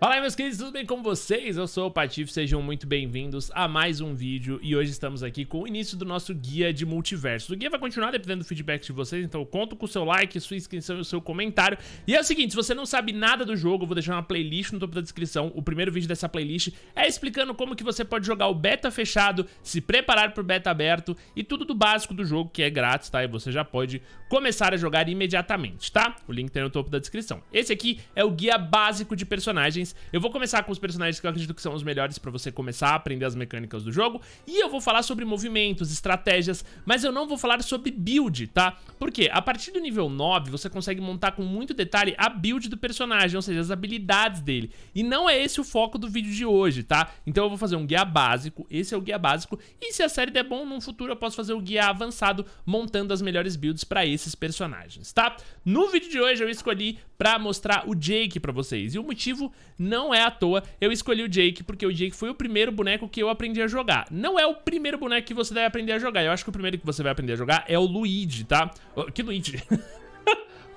Fala aí meus queridos, tudo bem com vocês? Eu sou o Patife, sejam muito bem-vindos a mais um vídeo e hoje estamos aqui com o início do nosso guia de multiverso. O guia vai continuar dependendo do feedback de vocês, então conto com o seu like, sua inscrição e o seu comentário. E é o seguinte, se você não sabe nada do jogo, eu vou deixar uma playlist no topo da descrição. O primeiro vídeo dessa playlist é explicando como que você pode jogar o beta fechado, se preparar para o beta aberto e tudo do básico do jogo, que é grátis, tá? E você já pode começar a jogar imediatamente, tá? O link tem no topo da descrição. Esse aqui é o guia básico de personagens eu vou começar com os personagens que eu acredito que são os melhores pra você começar a aprender as mecânicas do jogo. E eu vou falar sobre movimentos, estratégias, mas eu não vou falar sobre build, tá? Porque a partir do nível 9, você consegue montar com muito detalhe a build do personagem, ou seja, as habilidades dele. E não é esse o foco do vídeo de hoje, tá? Então eu vou fazer um guia básico, esse é o guia básico, e se a série der bom, num futuro eu posso fazer o guia avançado, montando as melhores builds pra esses personagens, tá? No vídeo de hoje eu escolhi pra mostrar o Jake pra vocês, e o motivo não é à toa, eu escolhi o Jake porque o Jake foi o primeiro boneco que eu aprendi a jogar. Não é o primeiro boneco que você deve aprender a jogar, eu acho que o primeiro que você vai aprender a jogar é o Luigi, tá? Que Luigi?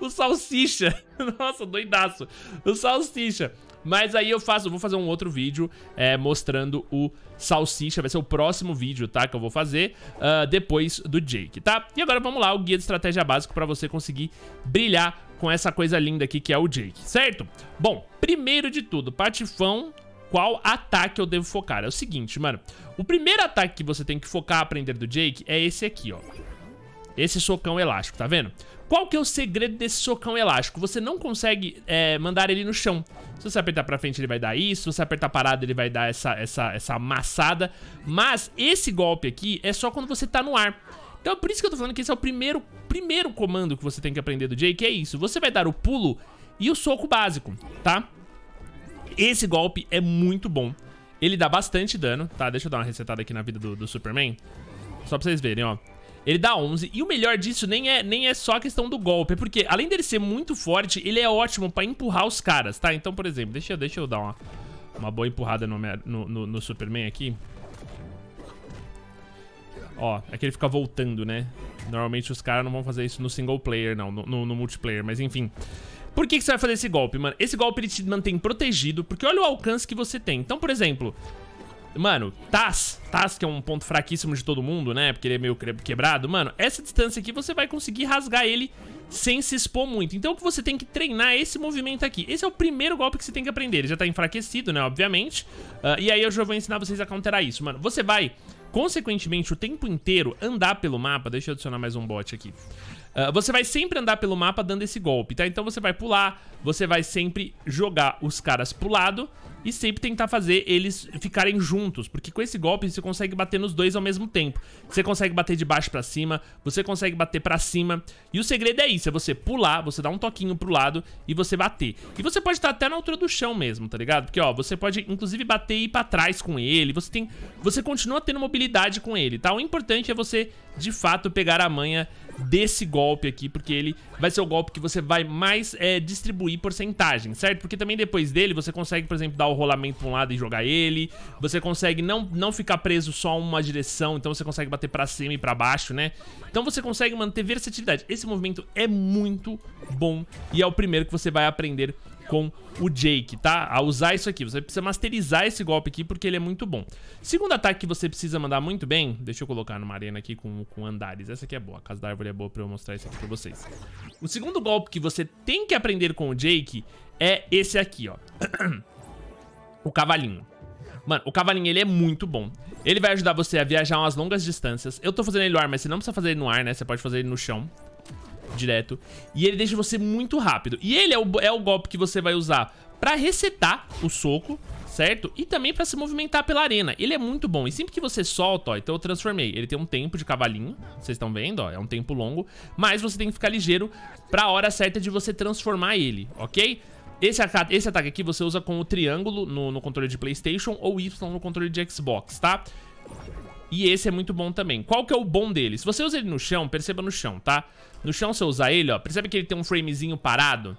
o Salsicha. Nossa, doidaço. O Salsicha. Mas aí eu faço, vou fazer um outro vídeo é, mostrando o Salsicha, vai ser o próximo vídeo, tá, que eu vou fazer uh, depois do Jake, tá? E agora vamos lá, o guia de estratégia básico pra você conseguir brilhar com essa coisa linda aqui que é o Jake, certo? Bom, primeiro de tudo, Patifão, qual ataque eu devo focar? É o seguinte, mano, o primeiro ataque que você tem que focar aprender do Jake é esse aqui, ó. Esse socão elástico, tá vendo? Qual que é o segredo desse socão elástico? Você não consegue é, mandar ele no chão. Se você apertar pra frente, ele vai dar isso. Se você apertar parado, ele vai dar essa, essa, essa amassada. Mas esse golpe aqui é só quando você tá no ar. Então é por isso que eu tô falando que esse é o primeiro, primeiro comando que você tem que aprender do Jay, que é isso. Você vai dar o pulo e o soco básico, tá? Esse golpe é muito bom. Ele dá bastante dano, tá? Deixa eu dar uma resetada aqui na vida do, do Superman. Só pra vocês verem, ó. Ele dá 11. E o melhor disso nem é, nem é só a questão do golpe. Porque, além dele ser muito forte, ele é ótimo pra empurrar os caras, tá? Então, por exemplo, deixa, deixa eu dar uma, uma boa empurrada no, no, no, Superman aqui. Ó, é que ele fica voltando, né? Normalmente os caras não vão fazer isso no single player, não. No, no, no multiplayer, mas enfim... Por que, que você vai fazer esse golpe, mano? Esse golpe ele te mantém protegido, porque olha o alcance que você tem. Então, por exemplo, Mano, Taz, Taz que é um ponto fraquíssimo de todo mundo, né? Porque ele é meio quebrado. Mano, essa distância aqui você vai conseguir rasgar ele sem se expor muito. Então o que você tem que treinar é esse movimento aqui. Esse é o primeiro golpe que você tem que aprender. Ele já tá enfraquecido, né? Obviamente. Uh, e aí eu já vou ensinar vocês a counterar isso, mano. Você vai, consequentemente, o tempo inteiro andar pelo mapa. Deixa eu adicionar mais um bot aqui. Uh, você vai sempre andar pelo mapa dando esse golpe, tá? Então você vai pular, você vai sempre jogar os caras pro lado e sempre tentar fazer eles ficarem juntos, porque com esse golpe você consegue bater nos dois ao mesmo tempo. Você consegue bater de baixo pra cima, você consegue bater pra cima, e o segredo é isso, é você pular, você dar um toquinho pro lado e você bater. E você pode estar até na altura do chão mesmo, tá ligado? Porque, ó, você pode inclusive bater e ir pra trás com ele, você tem... Você continua tendo mobilidade com ele, tá? O importante é você, de fato, pegar a manha desse golpe aqui, porque ele vai ser o golpe que você vai mais é, distribuir porcentagem, certo? Porque também depois dele você consegue, por exemplo, dar o rolamento pra um lado e jogar ele, você consegue não, não ficar preso só a uma direção, então você consegue bater pra cima e pra baixo, né? Então você consegue manter versatilidade. Esse movimento é muito bom e é o primeiro que você vai aprender com o Jake, tá? A usar isso aqui. Você precisa masterizar esse golpe aqui porque ele é muito bom. Segundo ataque que você precisa mandar muito bem, deixa eu colocar numa arena aqui com, com andares. Essa aqui é boa, a casa da árvore é boa pra eu mostrar isso aqui pra vocês. O segundo golpe que você tem que aprender com o Jake é esse aqui, ó. o cavalinho. Mano, o cavalinho, ele é muito bom. Ele vai ajudar você a viajar umas longas distâncias. Eu tô fazendo ele no ar, mas você não precisa fazer ele no ar, né? Você pode fazer ele no chão direto. E ele deixa você muito rápido. E ele é o, é o golpe que você vai usar pra resetar o soco, certo? E também pra se movimentar pela arena. Ele é muito bom. E sempre que você solta, ó, então eu transformei. Ele tem um tempo de cavalinho, vocês estão vendo, ó, é um tempo longo. Mas você tem que ficar ligeiro pra hora certa de você transformar ele, ok? Esse, esse ataque aqui você usa com o triângulo no, no controle de Playstation ou Y no controle de Xbox, tá? E esse é muito bom também. Qual que é o bom dele? Se você usa ele no chão, perceba no chão, tá? No chão, se eu usar ele, ó, percebe que ele tem um framezinho parado?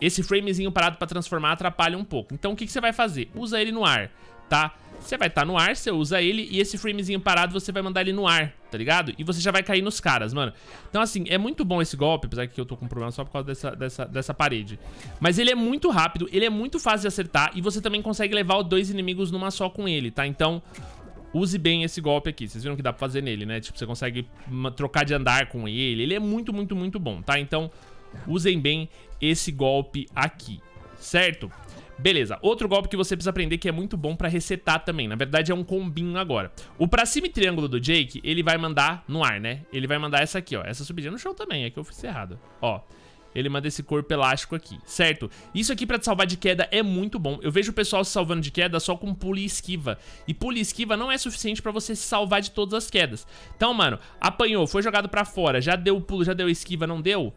esse framezinho parado pra transformar atrapalha um pouco. Então o que, que você vai fazer? Usa ele no ar, tá? Você vai estar tá no ar, você usa ele e esse framezinho parado você vai mandar ele no ar, tá ligado? E você já vai cair nos caras, mano. Então, assim, é muito bom esse golpe, apesar que eu tô com problema só por causa dessa, dessa, dessa parede. Mas ele é muito rápido, ele é muito fácil de acertar e você também consegue levar dois inimigos numa só com ele, tá? Então, use bem esse golpe aqui. Vocês viram que dá pra fazer nele, né? Tipo, você consegue trocar de andar com ele. Ele é muito, muito, muito bom, tá? Então, usem bem esse golpe aqui, certo? Beleza, outro golpe que você precisa aprender que é muito bom pra resetar também. Na verdade, é um combinho agora. O pra cima e triângulo do Jake, ele vai mandar no ar, né? Ele vai mandar essa aqui, ó. Essa subidinha no chão também, é que eu fiz errado. Ó, ele manda esse corpo elástico aqui, certo? Isso aqui pra te salvar de queda é muito bom. Eu vejo o pessoal se salvando de queda só com pulo e esquiva. E pulo e esquiva não é suficiente pra você se salvar de todas as quedas. Então, mano, apanhou, foi jogado pra fora, já deu pulo, já deu esquiva, não deu?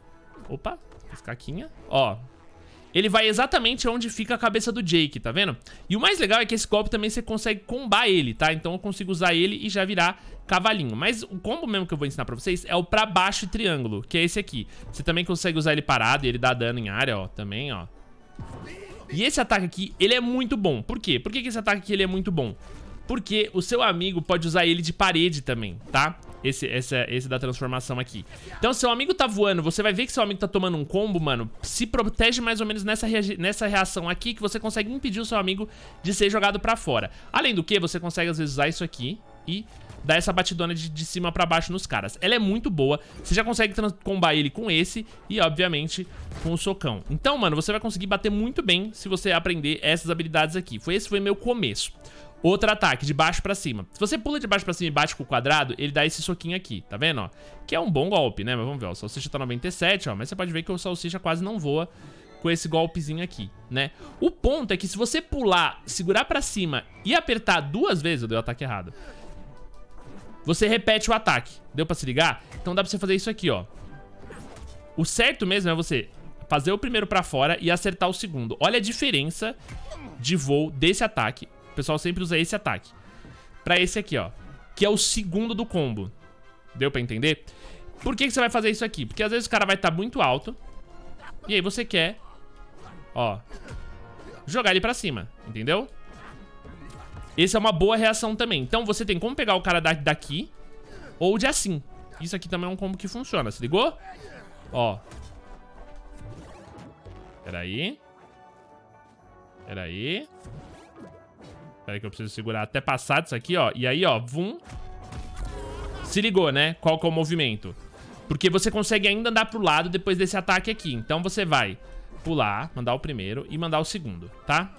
Opa, caquinha. Ó, ele vai exatamente onde fica a cabeça do Jake, tá vendo? E o mais legal é que esse golpe também você consegue combar ele, tá? Então eu consigo usar ele e já virar cavalinho. Mas o combo mesmo que eu vou ensinar pra vocês é o pra baixo triângulo, que é esse aqui. Você também consegue usar ele parado e ele dá dano em área, ó, também, ó. E esse ataque aqui, ele é muito bom. Por quê? Por que esse ataque aqui ele é muito bom? Porque o seu amigo pode usar ele de parede também, tá? Esse, esse, esse da transformação aqui. Então, seu amigo tá voando, você vai ver que seu amigo tá tomando um combo, mano. Se protege mais ou menos nessa, nessa reação aqui, que você consegue impedir o seu amigo de ser jogado pra fora. Além do que, você consegue às vezes usar isso aqui e dar essa batidona de, de cima pra baixo nos caras. Ela é muito boa, você já consegue combar ele com esse e, obviamente, com o socão. Então, mano, você vai conseguir bater muito bem se você aprender essas habilidades aqui. Foi Esse foi meu começo. Outro ataque, de baixo pra cima. Se você pula de baixo pra cima e bate com o quadrado, ele dá esse soquinho aqui, tá vendo, ó? Que é um bom golpe, né? Mas vamos ver, ó, o Salsicha tá 97, ó, mas você pode ver que o Salsicha quase não voa com esse golpezinho aqui, né? O ponto é que se você pular, segurar pra cima e apertar duas vezes, eu dei o ataque errado, você repete o ataque. Deu pra se ligar? Então dá pra você fazer isso aqui, ó. O certo mesmo é você fazer o primeiro pra fora e acertar o segundo. Olha a diferença de voo desse ataque o pessoal sempre usa esse ataque. Pra esse aqui, ó. Que é o segundo do combo. Deu pra entender? Por que, que você vai fazer isso aqui? Porque às vezes o cara vai estar tá muito alto. E aí você quer, ó, jogar ele pra cima. Entendeu? Esse é uma boa reação também. Então você tem como pegar o cara daqui ou de assim. Isso aqui também é um combo que funciona, se ligou? Ó. Peraí. Peraí. Pera aí que eu preciso segurar até passar disso aqui, ó. E aí, ó, vum. Se ligou, né? Qual que é o movimento? Porque você consegue ainda andar pro lado depois desse ataque aqui. Então você vai pular, mandar o primeiro e mandar o segundo, tá?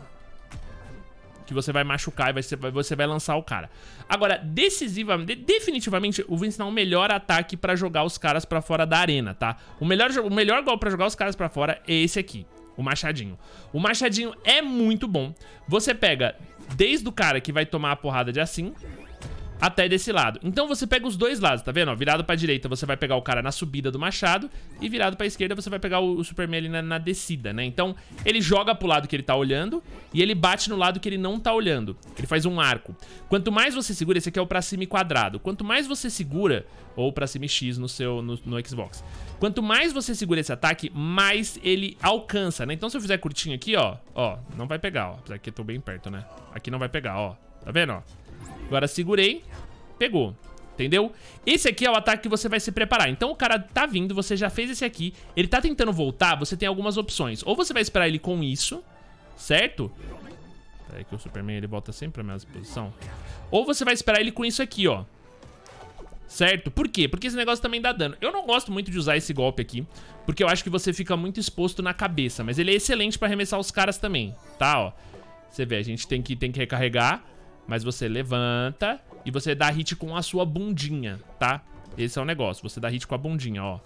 Que você vai machucar e vai ser, você vai lançar o cara. Agora, decisivamente, definitivamente, eu vou ensinar o melhor ataque pra jogar os caras pra fora da arena, tá? O melhor, o melhor gol pra jogar os caras pra fora é esse aqui. O machadinho. O machadinho é muito bom. Você pega desde o cara que vai tomar a porrada de assim até desse lado. Então você pega os dois lados, tá vendo? Virado pra direita você vai pegar o cara na subida do machado e virado pra esquerda você vai pegar o, o Superman ali na, na, descida, né? Então ele joga pro lado que ele tá olhando e ele bate no lado que ele não tá olhando. Ele faz um arco. Quanto mais você segura, esse aqui é o pra cima e quadrado. Quanto mais você segura, ou pra cima e X no seu no, no Xbox. Quanto mais você segura esse ataque, mais ele alcança, né? Então se eu fizer curtinho aqui, ó, ó, não vai pegar, ó. Apesar que eu tô bem perto, né? Aqui não vai pegar, ó. Tá vendo, ó? Agora segurei, pegou. Entendeu? Esse aqui é o ataque que você vai se preparar. Então o cara tá vindo, você já fez esse aqui. Ele tá tentando voltar, você tem algumas opções. Ou você vai esperar ele com isso, certo? Peraí que o Superman ele volta sempre pra mesma posição. Ou você vai esperar ele com isso aqui, ó. Certo? Por quê? Porque esse negócio também dá dano. Eu não gosto muito de usar esse golpe aqui, porque eu acho que você fica muito exposto na cabeça. Mas ele é excelente pra arremessar os caras também, tá? Ó. Você vê, a gente tem que, tem que recarregar. Mas você levanta e você dá hit com a sua bundinha, tá? Esse é o negócio, você dá hit com a bundinha, ó.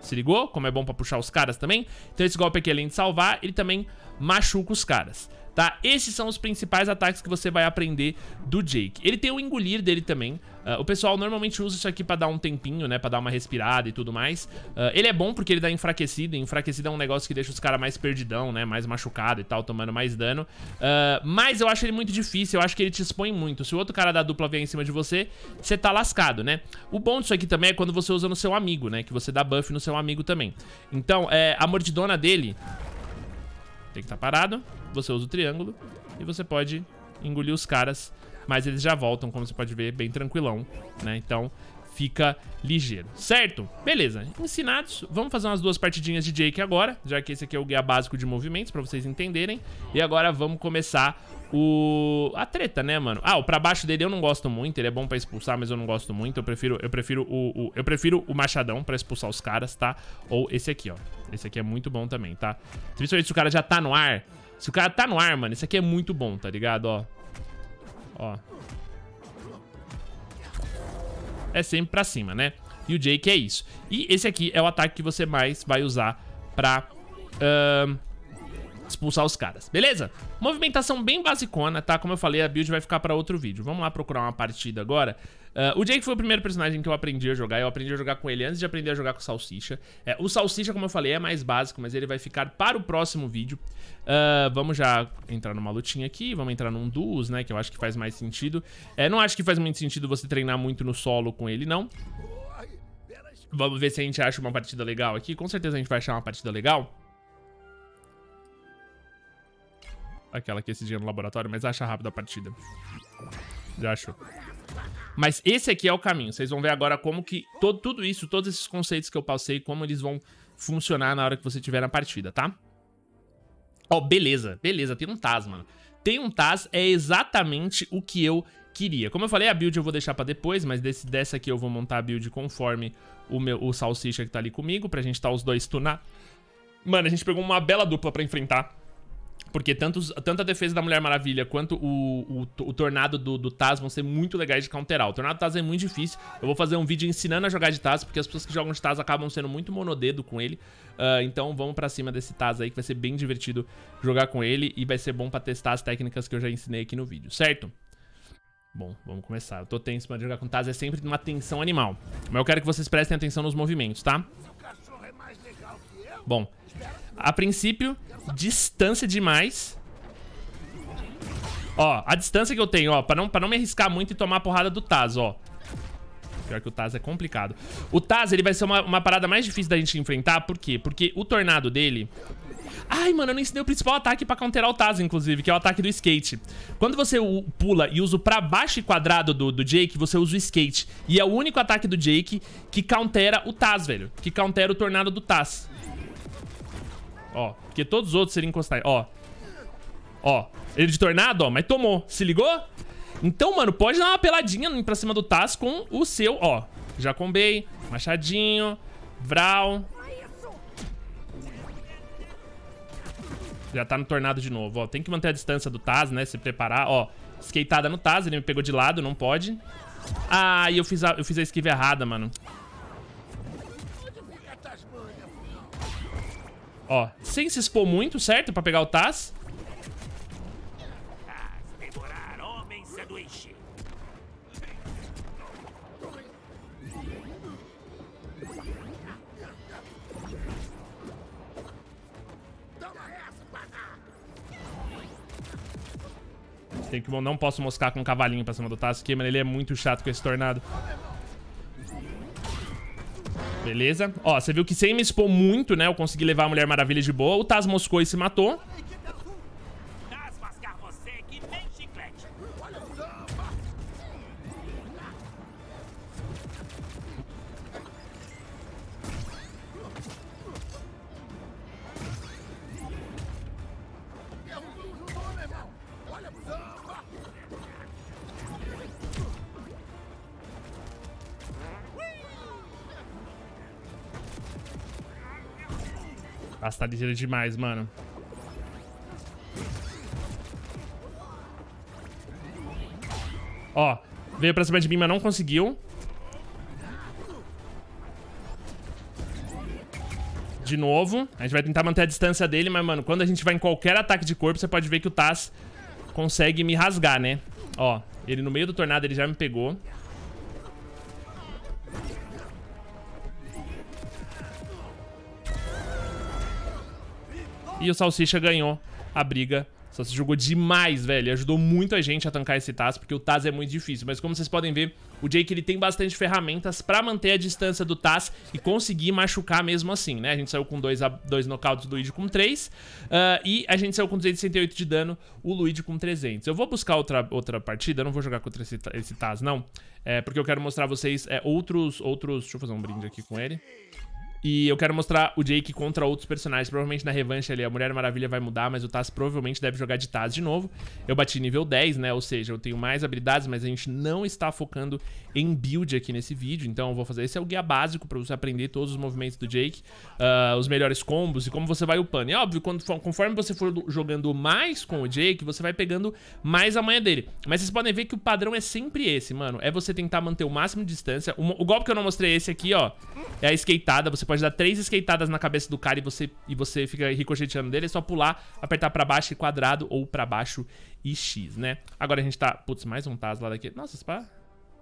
Se ligou? Como é bom pra puxar os caras também? Então esse golpe aqui, além de salvar, ele também machuca os caras tá? Esses são os principais ataques que você vai aprender do Jake. Ele tem o engolir dele também. Uh, o pessoal normalmente usa isso aqui pra dar um tempinho, né? Pra dar uma respirada e tudo mais. Uh, ele é bom porque ele dá enfraquecido. Enfraquecido é um negócio que deixa os caras mais perdidão, né? Mais machucado e tal, tomando mais dano. Uh, mas eu acho ele muito difícil. Eu acho que ele te expõe muito. Se o outro cara da dupla vier em cima de você, você tá lascado, né? O bom disso aqui também é quando você usa no seu amigo, né? Que você dá buff no seu amigo também. Então, é, a mordidona dele Tem que estar tá parado. Você usa o triângulo e você pode engolir os caras. Mas eles já voltam, como você pode ver, bem tranquilão, né? Então, fica ligeiro, certo? Beleza, ensinados, vamos fazer umas duas partidinhas de Jake agora, já que esse aqui é o guia básico de movimentos, pra vocês entenderem. E agora vamos começar o... a treta, né, mano? Ah, o pra baixo dele eu não gosto muito, ele é bom pra expulsar, mas eu não gosto muito. Eu prefiro, eu prefiro o, o eu prefiro o machadão pra expulsar os caras, tá? Ou esse aqui, ó. Esse aqui é muito bom também, tá? Principalmente se o cara já tá no ar. Se o cara tá no ar, mano, esse aqui é muito bom, tá ligado, ó? Ó. É sempre pra cima, né? E o Jake é isso. E esse aqui é o ataque que você mais vai usar pra... Uh, expulsar os caras, beleza? Movimentação bem basicona, tá? Como eu falei, a build vai ficar pra outro vídeo. Vamos lá procurar uma partida agora. Uh, o Jake foi o primeiro personagem que eu aprendi a jogar. Eu aprendi a jogar com ele antes de aprender a jogar com o Salsicha. É, o Salsicha, como eu falei, é mais básico, mas ele vai ficar para o próximo vídeo. Uh, vamos já entrar numa lutinha aqui. Vamos entrar num duos, né? Que eu acho que faz mais sentido. É, não acho que faz muito sentido você treinar muito no solo com ele, não. Vamos ver se a gente acha uma partida legal aqui. Com certeza a gente vai achar uma partida legal. Aquela que dia no laboratório, mas acha rápido a partida. Já achou. Mas esse aqui é o caminho. Vocês vão ver agora como que todo, tudo isso, todos esses conceitos que eu passei, como eles vão funcionar na hora que você tiver na partida, tá? Ó, beleza, beleza, tem um Taz, mano. Tem um Taz, é exatamente o que eu queria. Como eu falei, a build eu vou deixar pra depois, mas desse, dessa aqui eu vou montar a build conforme o, meu, o Salsicha que tá ali comigo, pra gente tá os dois tunar. Mano, a gente pegou uma bela dupla pra enfrentar porque tanto, tanto a defesa da Mulher Maravilha quanto o, o, o Tornado do, do Taz vão ser muito legais de counterar. O Tornado do Taz é muito difícil. Eu vou fazer um vídeo ensinando a jogar de Taz, porque as pessoas que jogam de Taz acabam sendo muito monodedo com ele. Uh, então vamos pra cima desse Taz aí, que vai ser bem divertido jogar com ele. E vai ser bom pra testar as técnicas que eu já ensinei aqui no vídeo, certo? Bom, vamos começar. Eu tô tenso pra jogar com Taz, é sempre uma tensão animal. Mas eu quero que vocês prestem atenção nos movimentos, tá? Bom, a princípio, distância demais. Ó, a distância que eu tenho, ó, pra não, pra não me arriscar muito e tomar a porrada do Taz, ó. Pior que o Taz é complicado. O Taz, ele vai ser uma, uma parada mais difícil da gente enfrentar, por quê? Porque o tornado dele... Ai, mano, eu não ensinei o principal ataque pra counterar o Taz, inclusive, que é o ataque do skate. Quando você pula e usa o pra baixo e quadrado do, do Jake, você usa o skate. E é o único ataque do Jake que countera o Taz, velho. Que countera o tornado do Taz. Ó, porque todos os outros seriam encostar. Ó. Ó. Ele de tornado, ó, mas tomou. Se ligou? Então, mano, pode dar uma peladinha pra cima do Taz com o seu, ó. Já combei. Machadinho. Vral. Já tá no tornado de novo, ó. Tem que manter a distância do Taz, né? Se preparar, ó. Skateada no Taz, ele me pegou de lado, não pode. Ah, eu fiz a, eu fiz a esquiva errada, mano. Ó, sem se expor muito, certo? Pra pegar o Taz. Tem que, não posso moscar com um cavalinho pra cima do Taz aqui, mano. Ele é muito chato com esse tornado. Beleza. Ó, você viu que sem me expor muito, né? Eu consegui levar a Mulher Maravilha de boa. O Taz moscou e se matou. Nossa, tá ligeiro demais, mano. Ó, veio pra cima de mim, mas não conseguiu. De novo. A gente vai tentar manter a distância dele, mas, mano, quando a gente vai em qualquer ataque de corpo, você pode ver que o Taz consegue me rasgar, né? Ó, ele no meio do tornado, ele já me pegou. E o Salsicha ganhou a briga Só se jogou demais, velho. Ajudou muito a gente a tancar esse Taz, porque o Taz é muito difícil. Mas como vocês podem ver, o Jake ele tem bastante ferramentas pra manter a distância do Taz e conseguir machucar mesmo assim, né? A gente saiu com dois, dois knockouts, o Luigi com 3. Uh, e a gente saiu com 268 de dano, o Luigi com 300. Eu vou buscar outra, outra partida, eu não vou jogar contra esse, esse Taz, não. É, porque eu quero mostrar a vocês é, outros, outros... Deixa eu fazer um brinde aqui com ele. E eu quero mostrar o Jake contra outros personagens. Provavelmente na revanche ali a Mulher Maravilha vai mudar, mas o Taz provavelmente deve jogar de Taz de novo. Eu bati nível 10, né? Ou seja, eu tenho mais habilidades, mas a gente não está focando em build aqui nesse vídeo. Então eu vou fazer... Esse é o guia básico pra você aprender todos os movimentos do Jake. Uh, os melhores combos e como você vai upando. E é óbvio, quando, conforme você for jogando mais com o Jake, você vai pegando mais a manha dele. Mas vocês podem ver que o padrão é sempre esse, mano. É você tentar manter o máximo de distância. O, o golpe que eu não mostrei esse aqui, ó, é a skateada. Você pode dar três skateadas na cabeça do cara e você, e você fica ricocheteando dele. É só pular, apertar pra baixo e quadrado ou pra baixo e X, né? Agora a gente tá... Putz, mais um Taz lá daqui. Nossa, spa...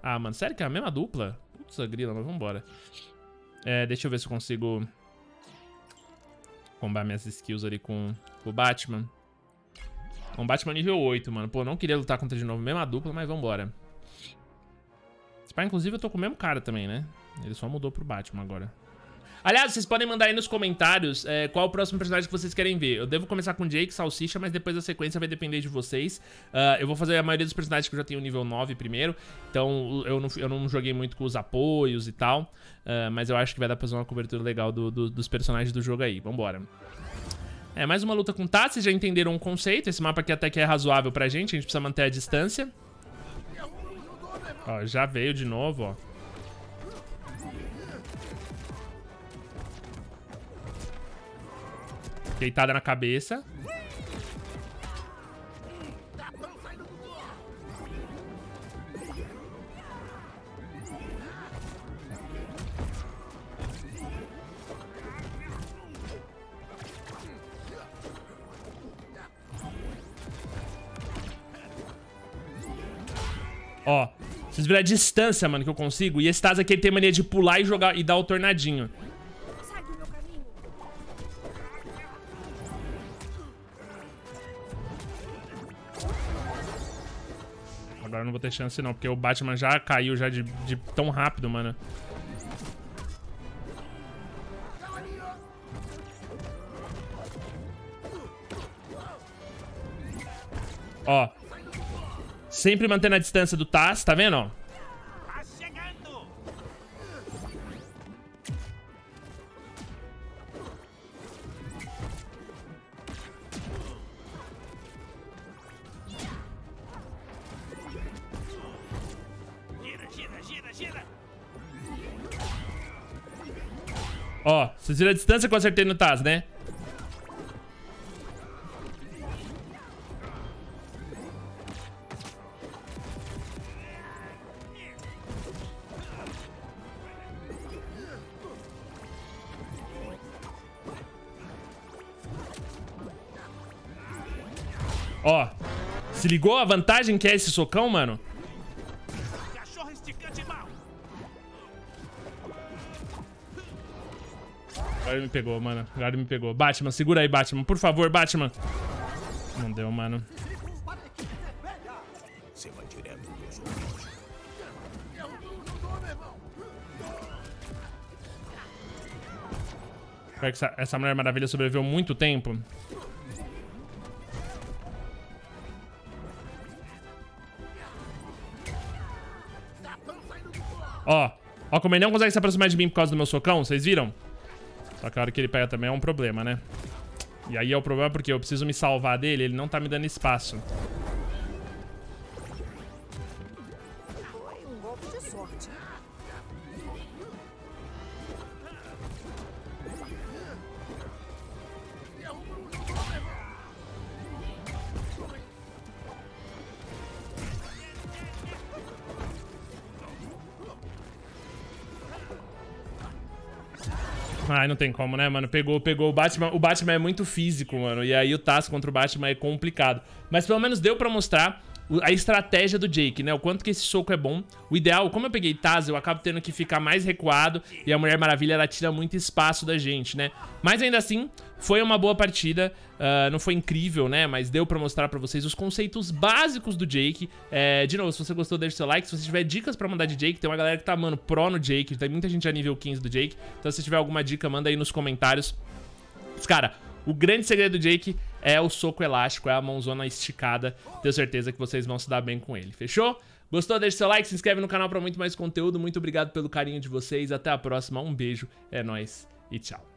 Ah, mano, sério que é a mesma dupla? Putz, a grila, mas vambora. É, deixa eu ver se eu consigo... Combar minhas skills ali com, o Batman. Um Batman nível 8, mano. Pô, não queria lutar contra de novo, mesma dupla, mas vambora. Spa, inclusive, eu tô com o mesmo cara também, né? Ele só mudou pro Batman agora. Aliás, vocês podem mandar aí nos comentários é, qual o próximo personagem que vocês querem ver. Eu devo começar com Jake, Salsicha, mas depois a sequência vai depender de vocês. Uh, eu vou fazer a maioria dos personagens que eu já tenho nível 9 primeiro. Então eu não, eu não joguei muito com os apoios e tal. Uh, mas eu acho que vai dar pra fazer uma cobertura legal do, do, dos personagens do jogo aí. Vambora. É, mais uma luta com Tats, vocês já entenderam o conceito. Esse mapa aqui até que é razoável pra gente, a gente precisa manter a distância. Ó, já veio de novo, ó. Deitada na cabeça. Ó, vocês viram a distância, mano, que eu consigo? E esse Taz aqui tem mania de pular e jogar e dar o tornadinho. Não vou ter chance não, porque o Batman já caiu já de, de tão rápido, mano. Ó. Sempre mantendo a distância do Taz, tá vendo, ó? Ó, vocês viram a distância que eu acertei no Taz, né? Ó, se ligou a vantagem que é esse socão, mano? Agora ele me pegou, mano. Agora ele me pegou. Batman, segura aí, Batman. Por favor, Batman. Não deu, mano. Direto que essa, essa Mulher Maravilha sobreviveu muito tempo. Ó. Ó como ele não consegue se aproximar de mim por causa do meu socão. Vocês viram? Só que a hora que ele pega também é um problema, né? E aí é o problema porque eu preciso me salvar dele, ele não tá me dando espaço. Não tem como, né, mano? Pegou, pegou. O Batman, o Batman é muito físico, mano. E aí o Taz contra o Batman é complicado. Mas pelo menos deu pra mostrar a estratégia do Jake, né? O quanto que esse soco é bom. O ideal, como eu peguei Taz, eu acabo tendo que ficar mais recuado e a Mulher Maravilha, ela tira muito espaço da gente, né? Mas ainda assim, foi uma boa partida, uh, não foi incrível, né? Mas deu pra mostrar pra vocês os conceitos básicos do Jake. É, de novo, se você gostou, deixa seu like. Se você tiver dicas pra mandar de Jake, tem uma galera que tá, mano, pro no Jake. Tem muita gente já nível 15 do Jake. Então se tiver alguma dica, manda aí nos comentários. Mas, cara, o grande segredo do Jake é o soco elástico, é a mãozona esticada. Tenho certeza que vocês vão se dar bem com ele, fechou? Gostou? Deixa seu like, se inscreve no canal pra muito mais conteúdo. Muito obrigado pelo carinho de vocês. Até a próxima. Um beijo, é nóis e tchau.